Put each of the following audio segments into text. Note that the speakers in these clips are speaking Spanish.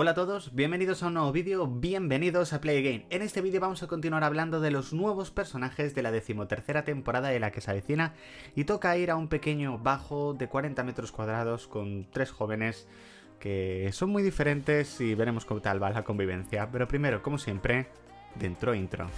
Hola a todos, bienvenidos a un nuevo vídeo, bienvenidos a Play Game. En este vídeo vamos a continuar hablando de los nuevos personajes de la decimotercera temporada de la que se avecina y toca ir a un pequeño bajo de 40 metros cuadrados con tres jóvenes que son muy diferentes y veremos cómo tal va la convivencia. Pero primero, como siempre, dentro intro.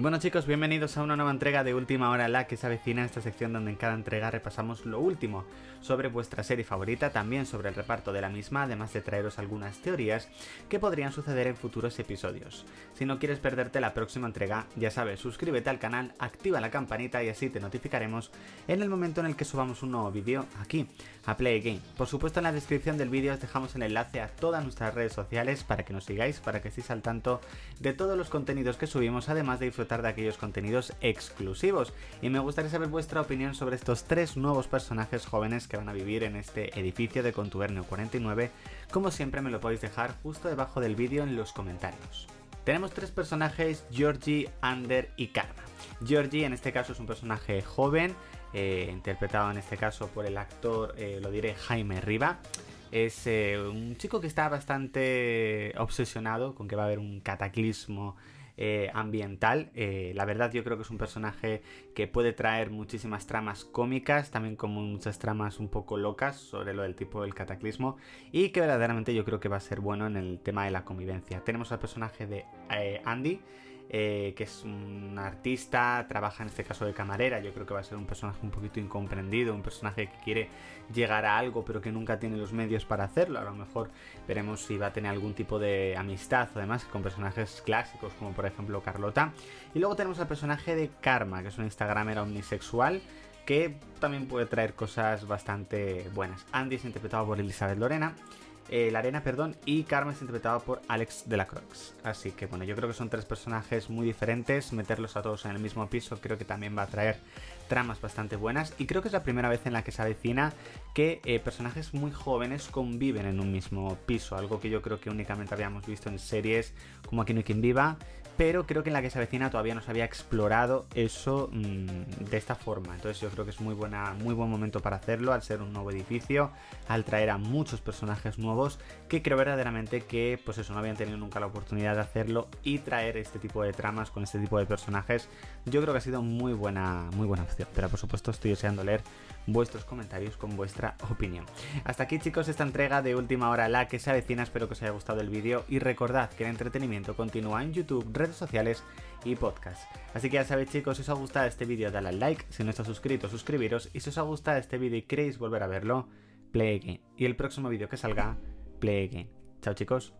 Bueno chicos, bienvenidos a una nueva entrega de Última Hora La que se avecina, esta sección donde en cada entrega repasamos lo último sobre vuestra serie favorita, también sobre el reparto de la misma, además de traeros algunas teorías que podrían suceder en futuros episodios. Si no quieres perderte la próxima entrega, ya sabes, suscríbete al canal, activa la campanita y así te notificaremos en el momento en el que subamos un nuevo vídeo aquí, a Play Game. Por supuesto en la descripción del vídeo os dejamos el enlace a todas nuestras redes sociales para que nos sigáis, para que estéis al tanto de todos los contenidos que subimos, además de disfrutar de aquellos contenidos exclusivos. Y me gustaría saber vuestra opinión sobre estos tres nuevos personajes jóvenes que van a vivir en este edificio de Contubernio 49. Como siempre me lo podéis dejar justo debajo del vídeo en los comentarios. Tenemos tres personajes, Georgie, Ander y Karma. Georgie en este caso es un personaje joven, eh, interpretado en este caso por el actor, eh, lo diré, Jaime Riva. Es eh, un chico que está bastante obsesionado con que va a haber un cataclismo eh, ambiental. Eh, la verdad yo creo que es un personaje que puede traer muchísimas tramas cómicas, también como muchas tramas un poco locas sobre lo del tipo del cataclismo y que verdaderamente yo creo que va a ser bueno en el tema de la convivencia. Tenemos al personaje de eh, Andy eh, que es un artista, trabaja en este caso de camarera, yo creo que va a ser un personaje un poquito incomprendido, un personaje que quiere llegar a algo pero que nunca tiene los medios para hacerlo, a lo mejor veremos si va a tener algún tipo de amistad además con personajes clásicos como por ejemplo Carlota. Y luego tenemos al personaje de Karma, que es un instagramer omnisexual que también puede traer cosas bastante buenas. Andy es interpretado por Elizabeth Lorena eh, la arena, perdón, y Carmen es interpretado por Alex de la Croix. Así que bueno, yo creo que son tres personajes muy diferentes. Meterlos a todos en el mismo piso creo que también va a traer tramas bastante buenas. Y creo que es la primera vez en la que se avecina que eh, personajes muy jóvenes conviven en un mismo piso. Algo que yo creo que únicamente habíamos visto en series como Aquí no hay quien viva pero creo que en la que se avecina todavía no se había explorado eso mm, de esta forma. Entonces yo creo que es muy, buena, muy buen momento para hacerlo, al ser un nuevo edificio, al traer a muchos personajes nuevos, que creo verdaderamente que pues eso, no habían tenido nunca la oportunidad de hacerlo y traer este tipo de tramas con este tipo de personajes, yo creo que ha sido muy buena, muy buena opción. Pero por supuesto estoy deseando leer vuestros comentarios con vuestra opinión. Hasta aquí chicos esta entrega de última hora la que se avecina, espero que os haya gustado el vídeo y recordad que el entretenimiento continúa en YouTube, sociales y podcast. Así que ya sabéis chicos, si os ha gustado este vídeo dale al like, si no estáis suscritos suscribiros y si os ha gustado este vídeo y queréis volver a verlo, play again. Y el próximo vídeo que salga, play again. Chao chicos.